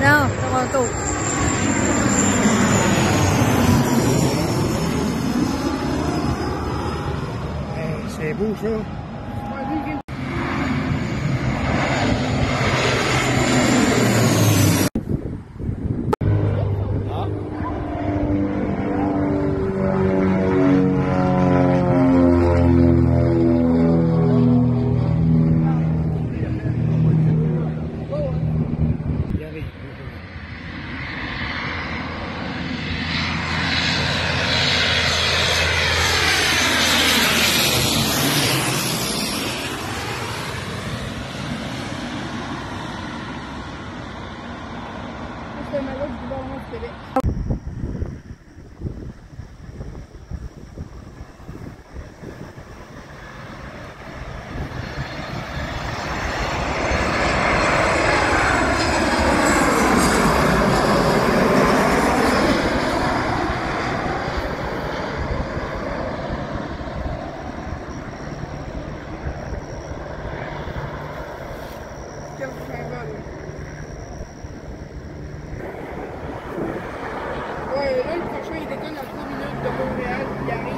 Não, não tô. É, é bucho. Né? göstermeler gibi olmak gerek. Ouais, et là, franchement, il déconne à 3 minutes de Montréal, il arrive.